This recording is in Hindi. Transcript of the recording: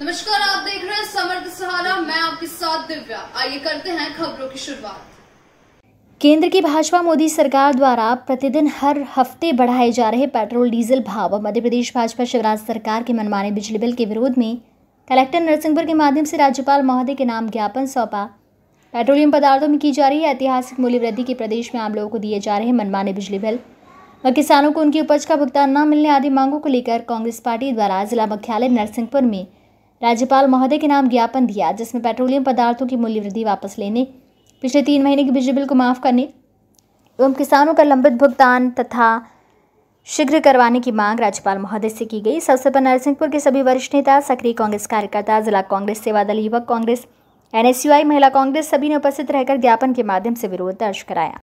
नमस्कार, आप देख रहे हैं समर्थ सहारा। मैं आपके साथ दिव्या। आइए करते हैं खबरों की शुरुआत। केंद्र की भाजपा मोदी सरकार द्वारा प्रतिदिन हर हफ़्ते बढ़ाए जा रहे पेट्रोल, डीजल भाव और मध्य प्रदेश भाजपा शिवराज सरकार के मनमाने बिजली बिल के विरोध में कलेक्टर नरसिंहपुर के माध्यम से राज्यपाल महोदय के नाम ज्ञापन सौंपा। पेट्रोलियम पदार्थों में की जा रही ऐतिहासिक मूल्य वृद्धि के प्रदेश में आम लोगों को दिए जा रहे मनमाने बिजली बिल व किसानों को उनकी उपज का भुगतान न मिलने आदि मांगों को लेकर कांग्रेस पार्टी द्वारा जिला मुख्यालय नरसिंहपुर में राज्यपाल महोदय के नाम ज्ञापन दिया, जिसमें पेट्रोलियम पदार्थों की मूल्य वृद्धि वापस लेने, पिछले तीन महीने के बिजली बिल को माफ़ करने, एवं किसानों का लंबित भुगतान तथा शीघ्र करवाने की मांग राज्यपाल महोदय से की गई। इस अवसर पर नरसिंहपुर के सभी वरिष्ठ नेता, सक्रिय कांग्रेस कार्यकर्ता, जिला कांग्रेस सेवा दल युवक कांग्रेस, एनएसयूआई, महिला कांग्रेस, सभी ने उपस्थित रहकर ज्ञापन के माध्यम से विरोध दर्ज कराया।